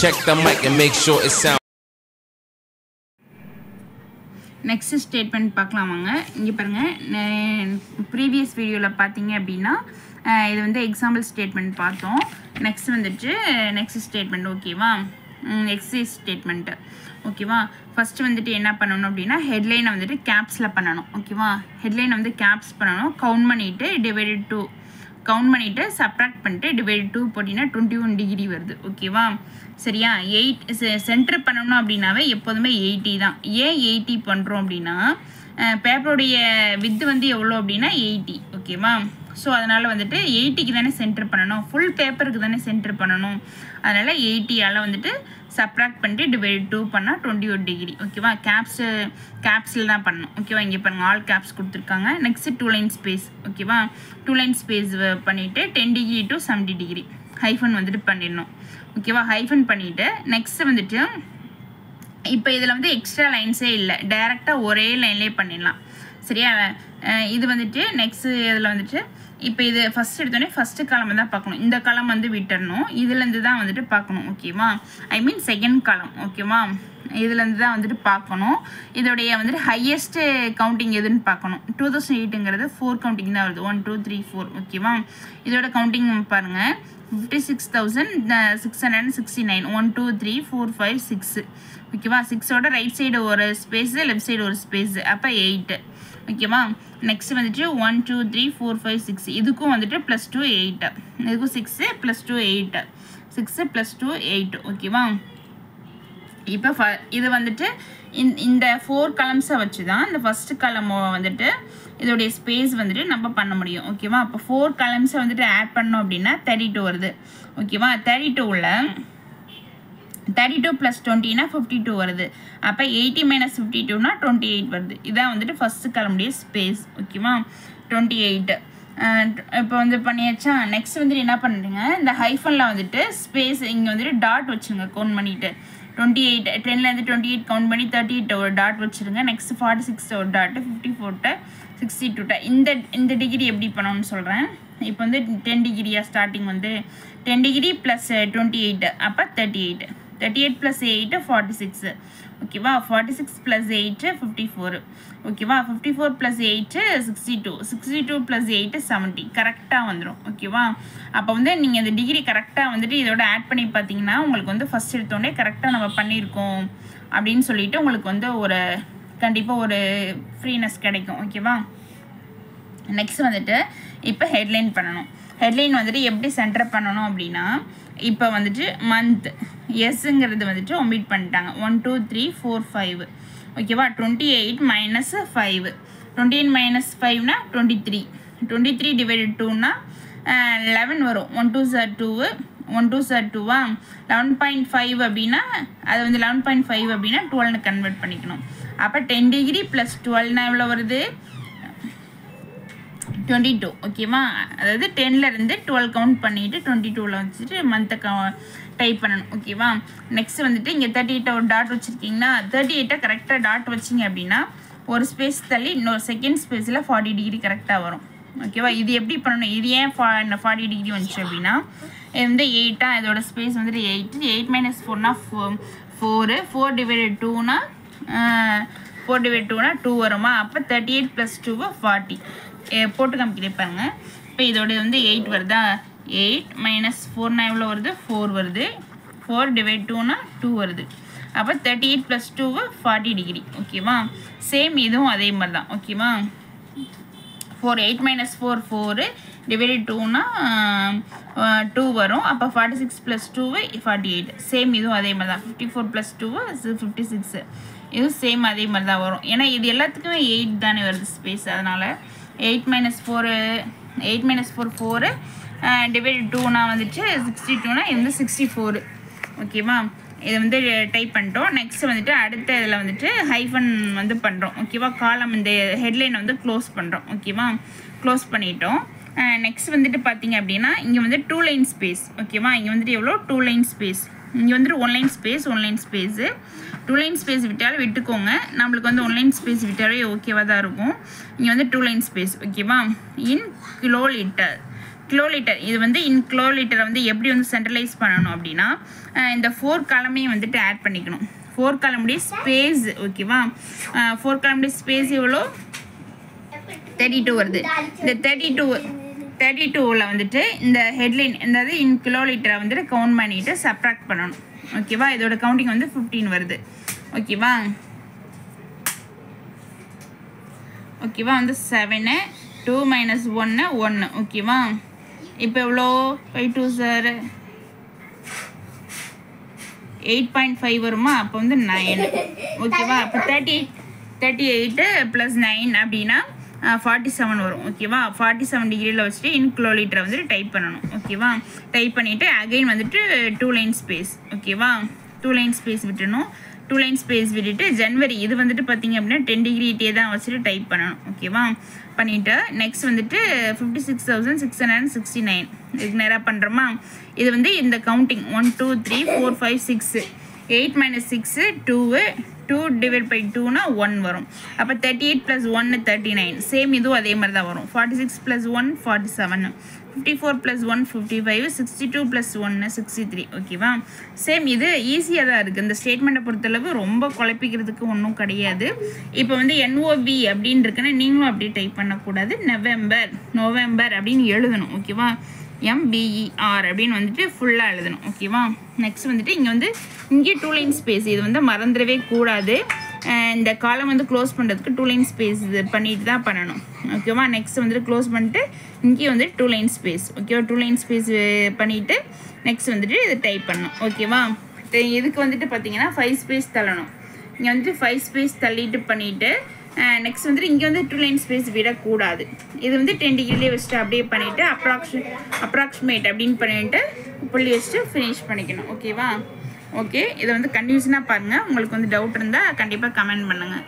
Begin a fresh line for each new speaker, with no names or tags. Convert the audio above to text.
Check the mic and make sure it sounds.
Next statement பார்க்கலாமாங்க இங்கே பாருங்கள் previous வீடியோவில் பார்த்தீங்க அப்படின்னா இது வந்து எக்ஸாம்பிள் ஸ்டேட்மெண்ட் பார்த்தோம். நெக்ஸ்ட் வந்துட்டு நெக்ஸ்ட் ஸ்டேட்மெண்ட் ஓகேவா எக்ஸைஸ் ஸ்டேட்மெண்ட்டு ஓகேவா ஃபஸ்ட்டு வந்துட்டு என்ன பண்ணணும் அப்படின்னா ஹெட்லைனை வந்துட்டு கேப்ஸில் பண்ணணும். ஓகேவா ஹெட்லைனை வந்து கேப்ஸ் பண்ணணும். கவுண்ட் பண்ணிவிட்டு டிவைடட் டூ கவுண்ட் பண்ணிவிட்டு சப்ராக்ட் பண்ணிட்டு டிவைட் டூ போட்டிங்கன்னா டுவெண்ட்டி ஒன் டிகிரி வருது ஓகேவா சரியா? எயிட் சென்டர் பண்ணணும் அப்படின்னாவே எப்போதுமே எயிட்டி தான். ஏன் எயிட்டி பண்ணுறோம் அப்படின்னா பேப்பருடைய வித்து வந்து எவ்வளோ அப்படின்னா எயிட்டி ஓகேவா ஸோ அதனால் வந்துட்டு எயிட்டிக்கு தானே சென்டர் பண்ணணும். ஃபுல் பேப்பருக்கு தானே சென்டர் பண்ணணும். அதனால் எயிட்டியால் வந்துட்டு சப்ராக்ட் பண்ணிட்டு டிவைட் டூ பண்ணால் டுவெண்ட்டி ஒன் டிகிரி ஓகேவா கேப்ஸு கேப்ஸில் தான் பண்ணணும். ஓகேவா இங்கே பாருங்கள் ஆல் கேப்ஸ் கொடுத்துருக்காங்க. நெக்ஸ்ட்டு டூ லைன் ஸ்பேஸ் ஓகேவா டூ லைன் ஸ்பேஸ் பண்ணிவிட்டு ten degree to seventy degree hyphen வந்துட்டு பண்ணிடணும். ஓகேவா ஹைஃபன் பண்ணிவிட்டு நெக்ஸ்ட்டு வந்துட்டு இப்போ இதில் வந்து எக்ஸ்ட்ரா லைன்ஸே இல்லை. டைரெக்டாக ஒரே லைன்லேயே பண்ணிடலாம். சரியா? இது வந்துட்டு நெக்ஸ்ட் இதில் வந்துட்டு இப்போ இது ஃபஸ்ட் எடுத்தோடனே ஃபஸ்ட்டு காலம் தான் பார்க்கணும். இந்த காலம் வந்து விட்டுறணும். இதுலேருந்து தான் வந்துட்டு பார்க்கணும் ஓகேவா ஐ மீன் செகண்ட் காலம் ஓகேவா இதுலேருந்து தான் வந்துட்டு பார்க்கணும். இதோடைய வந்துட்டு ஹையஸ்ட்டு கவுண்டிங் எதுன்னு பார்க்கணும். டூ தௌசண்ட் எயிட்டுங்கிறது ஃபோர் கவுண்டிங் தான் வருது. ஒன் டூ த்ரீ ஃபோர் ஓகேவா இதோட கவுண்டிங் பாருங்கள் fifty six thousand six hundred sixty nine one two three four five six ஓகேவா சிக்ஸோட ரைட் சைடு ஒரு ஸ்பேஸு லெஃப்ட் சைடு ஒரு ஸ்பேஸு அப்போ எயிட்டு ஓகேவா நெக்ஸ்ட் வந்துட்டு one two three four five six இதுக்கும் வந்துட்டு ப்ளஸ் டூ எயிட்டு இதுக்கும் six plus two eight six plus two eight ஓகேவா இப்போ ஃப இது வந்துட்டு இந்த இந்த ஃபோர் கலம்ஸை வச்சு தான் இந்த ஃபஸ்ட்டு கலம் வந்துட்டு இதோடைய ஸ்பேஸ் வந்துட்டு நம்ம பண்ண முடியும். ஓகேவா அப்போ ஃபோர் கலம்ஸை வந்துட்டு ஆட் பண்ணோம் அப்படின்னா தேர்ட்டி டூ வருது. ஓகேவா தேர்ட்டி டூவில் தேர்ட்டி டூ ப்ளஸ் டுவெண்ட்டினா ஃபிஃப்டி டூ வருது. அப்போ எயிட்டி மைனஸ் ஃபிஃப்டி டூனா டுவெண்ட்டி எயிட் வருது. இதான் வந்துட்டு ஃபஸ்ட்டு கிளம்புடைய ஸ்பேஸ் ஓகேவா டுவெண்ட்டி எயிட்டு இப்போ வந்து பண்ணியாச்சா? நெக்ஸ்ட் வந்துட்டு என்ன பண்ணுறீங்க இந்த ஹைஃபனில் வந்துட்டு ஸ்பேஸ் இங்கே வந்துட்டு டாட் வச்சுருங்க கோன் பண்ணிவிட்டு டுவெண்ட்டி எயிட் டென்லேருந்து டுவெண்ட்டி எயிட் கவுண்ட் பண்ணி தேர்ட்டி எயிட் ஒரு டாட் வச்சுருங்க. நெக்ஸ்ட் ஃபார்ட்டி சிக்ஸ் ஒரு டாட்டு ஃபிஃப்டி ஃபோர்ட்டு சிக்ஸ்டி டூட்டா இந்த இந்த டிகிரி எப்படி பண்ணணும்னு சொல்கிறேன் இப்போ வந்து டென் டிகிரியாக ஸ்டார்டிங் வந்து ten degree plus twenty eight அப்போ thirty eight thirty eight plus eight forty six ஓகேவா forty six plus eight fifty four ஓகேவா fifty four plus eight sixty two sixty two plus eight seventy கரெக்டாக வந்துடும் ஓகேவா அப்போ வந்து நீங்கள் இந்த டிகிரி கரெக்டாக வந்துட்டு இதோட ஆட் பண்ணி பார்த்தீங்கன்னா உங்களுக்கு வந்து ஃபஸ்ட் எடுத்தோடனே கரெக்டாக நம்ம பண்ணியிருக்கோம். அப்படின்னு சொல்லிட்டு உங்களுக்கு வந்து ஒரு கண்டிப்பாக ஒரு ஃப்ரீனஸ் கிடைக்கும். ஓகேவா நெக்ஸ்ட் வந்துட்டு இப்போ ஹெட்லைன் பண்ணணும். ஹெட்லைன் வந்துட்டு எப்படி சென்டர் பண்ணணும் அப்படின்னா இப்போ வந்துட்டு மந்த் எஸ்ஸுங்கிறது வந்துட்டு ஒமிட் பண்ணிட்டாங்க. One two three four five ஓகேவா twenty eight minus five twenty eight minus ஃபைவ்னா twenty three twenty three divided டூனா லெவன் வரும். One two sir two one two sir டூவா லெவன் பாயிண்ட் ஃபைவ் அப்படின்னா அது வந்து லெவன் பாயிண்ட் ஃபைவ் அப்படின்னா டுவெல்னு convert பண்ணிக்கணும். அப்போ டென் டிகிரி ப்ளஸ் டுவெல்னா எவ்வளோ வருது? டுவெண்ட்டி டூ ஓகேவா அதாவது டென்லேருந்து டுவெல் கவுண்ட் பண்ணிவிட்டு டுவெண்ட்டி டூவில் வச்சுட்டு மந்த்தை க டைப் பண்ணணும் ஓகேவா நெக்ஸ்ட் வந்துட்டு இங்கே தேர்ட்டி எயிட்டை ஒரு டாட் வச்சுருக்கீங்கன்னா தேர்ட்டி எயிட்டை கரெக்டாக டாட் வச்சிங்க அப்படின்னா ஒரு ஸ்பேஸ் தள்ளி இன்னொரு செகண்ட் ஸ்பேஸில் ஃபார்ட்டி டிகிரி கரெக்டாக வரும் ஓகேவா இது எப்படி பண்ணணும்? இது ஏன் ஃபா ஃபார்ட்டி டிகிரி வந்துச்சு அப்படின்னா இது வந்து எயிட்டாக இதோட ஸ்பேஸ் வந்துட்டு எயிட் எயிட் மைனஸ் ஃபோர்னா ஃபோ ஃபோரு ஃபோர் டிவைடட் டூனா ஃபோர் டிவைட் டூனா டூ வருமா? அப்போ தேர்ட்டி எயிட் ப்ளஸ் டூவை ஃபார்ட்டி போட்டு காமிக்கிறேன் பாருங்க. இப்போ இதோட வந்து எயிட் வருதா? எயிட் மைனஸ் ஃபோர்னா எவ்வளோ வருது? ஃபோர் வருது. ஃபோர் டிவைட் டூனா டூ வருது. அப்போ thirty eight plus two forty degree ஓகேவா சேம் இதுவும் அதே மாதிரி தான் ஓகேவா four eight minus four four divided டூனா டூ வரும். அப்போ forty six plus two forty eight same இதுவும் அதே மாதிரி தான் fifty four plus two fifty six இதுவும் சேம் அதே மாதிரி தான் வரும். ஏன்னா இது எல்லாத்துக்குமே எயிட் தானே வருது ஸ்பேஸ் அதனால் eight minus four eight minus four four divide டூனா வந்துட்டு சிக்ஸ்டி டூனா இது வந்து சிக்ஸ்டி ஃபோரு ஓகேவா இதை வந்து டைப் பண்ணிட்டோம். நெக்ஸ்ட் வந்துட்டு அடுத்த இதில் வந்துட்டு ஹைஃபன் வந்து பண்ணுறோம் ஓகேவா காலம் இந்த ஹெட்லைனை வந்து க்ளோஸ் பண்ணுறோம் ஓகேவா க்ளோஸ் பண்ணிட்டோம். Uh, நெக்ஸ்ட் வந்துட்டு பார்த்தீங்க அப்படின்னா இங்கே வந்து டூ லைன் ஸ்பேஸ் ஓகேவா இங்கே வந்துட்டு எவ்வளோ டூ லைன் ஸ்பேஸ் இங்கே வந்துட்டு one line space one line space two line space விட்டாலும் விட்டுக்கோங்க. நம்மளுக்கு வந்து ஒன்லைன் ஸ்பேஸ் விட்டாலே ஓகேவாக தான் இருக்கும். இங்கே வந்து டூ லைன் ஸ்பேஸ் ஓகேவா இன் கிலோலிட்டர் கிலோலிட்டர் இது வந்து இன் கிலோலிட்டரை வந்து எப்படி வந்து சென்ட்ரலைஸ் பண்ணணும் அப்படின்னா இந்த ஃபோர் காலமையும் வந்துட்டு ஆட் பண்ணிக்கணும். ஃபோர் காலமுடைய ஸ்பேஸ் ஓகேவா ஃபோர் காலமுடைய ஸ்பேஸ் எவ்வளோ? தேர்ட்டி டூ வருது. இந்த தேர்ட்டி டூ தேர்ட்டி டூவில் வந்துட்டு இந்த ஹெட்லைன் அதாவது இன் கிலோலிட்டரை வந்துட்டு கவுண்ட் பண்ணிட்டு சப்ராக்ட் பண்ணணும். ஓகேவா இதோட கவுண்டிங் வந்து ஃபிஃப்டீன் வருது. ஓகேவா ஓகேவா வந்து செவனு டூ மைனஸ் ஒன்று ஒன்று ஓகேவா இப்போ எவ்வளோ? ஃபைவ் டூ சார் எயிட் பாயிண்ட் ஃபைவ் வருமா? அப்போ வந்து நைன் ஓகேவா அப்போ thirty thirty eight plus nine அப்படின்னா ஃபார்ட்டி செவன் வரும் ஓகேவா ஃபார்ட்டி செவன் டிகிரியில் வச்சுட்டு இன் கிலோலிட்டரை வந்துட்டு டைப் பண்ணணும் ஓகேவா டைப் பண்ணிவிட்டு அகைன் வந்துட்டு டூ லைன் ஸ்பேஸ் ஓகேவா டூ லைன் ஸ்பேஸ் விட்டுணும் டூ லைன் ஸ்பேஸ் விட்டுட்டு ஜனவரி இது வந்துட்டு பார்த்தீங்க அப்படின்னா டென் டிகிரிட்டே தான் வச்சுட்டு டைப் பண்ணணும் ஓகேவா பண்ணிவிட்டு நெக்ஸ்ட் வந்துட்டு fifty six thousand six hundred sixty nine இதுக்கு நேராக பண்ணுறோமா இது வந்து இந்த counting one two three four five six eight minus six two two divide by டூனா ஒன் வரும். அப்போ தேர்ட்டி எயிட் ப்ளஸ் ஒன்று தேர்ட்டி நைன் சேம் இதுவும் அதே மாதிரி தான் வரும். Forty six plus one forty seven fifty four plus one fifty five sixty two plus ஒன்று சிக்ஸ்டி த்ரீ ஓகேவா சேம் இது ஈஸியாக தான் இருக்குது இந்த ஸ்டேட்மெண்ட்டை பொறுத்தளவு ரொம்ப குழப்பிக்கிறதுக்கு ஒன்றும் கிடையாது. இப்போ வந்து என்ஓபி அப்படின்னு இருக்குன்னா நீங்களும் அப்படியே டைப் பண்ணக்கூடாது. நவம்பர் நவம்பர் அப்படின்னு எழுதணும். ஓகேவா எம்பிஇஆர் அப்படின்னு வந்துட்டு ஃபுல்லாக எழுதணும் ஓகேவா நெக்ஸ்ட் வந்துட்டு இங்கே வந்து இங்கே டூ லைன் ஸ்பேஸ் இது வந்து மறந்துடவே கூடாது. இந்த காலம் வந்து க்ளோஸ் பண்ணுறதுக்கு டூ லைன் ஸ்பேஸ் இது பண்ணிட்டு தான் பண்ணணும் ஓகேவா நெக்ஸ்ட் வந்துட்டு க்ளோஸ் பண்ணிட்டு இங்கேயும் வந்து டூ லைன் ஸ்பேஸ் ஓகேவா டூ லைன் ஸ்பேஸ் பண்ணிவிட்டு நெக்ஸ்ட் வந்துட்டு இது டைப் பண்ணணும் ஓகேவா இதுக்கு வந்துட்டு பார்த்தீங்கன்னா ஃபைவ் ஸ்பேஸ் தள்ளணும். இங்கே வந்துட்டு ஃபைவ் ஸ்பேஸ் தள்ளிட்டு பண்ணிவிட்டு நெக்ஸ்ட் வந்துட்டு இங்கே வந்து டூ லைன் ஸ்பேஸ் விடக்கூடாது. இது வந்து டென் டிகிரிலே வச்சுட்டு அப்படியே பண்ணிவிட்டு அப்ராக்ஸ் அப்ராக்சிமேட் அப்படின்னு பண்ணிவிட்டு புள்ளி வச்சுட்டு ஃபினிஷ் பண்ணிக்கணும். ஓகேவா ஓகே இதை வந்து கன்ஃபியூஷனாக பாருங்கள் உங்களுக்கு வந்து டவுட் இருந்தால் கண்டிப்பாக கமெண்ட் பண்ணுங்கள்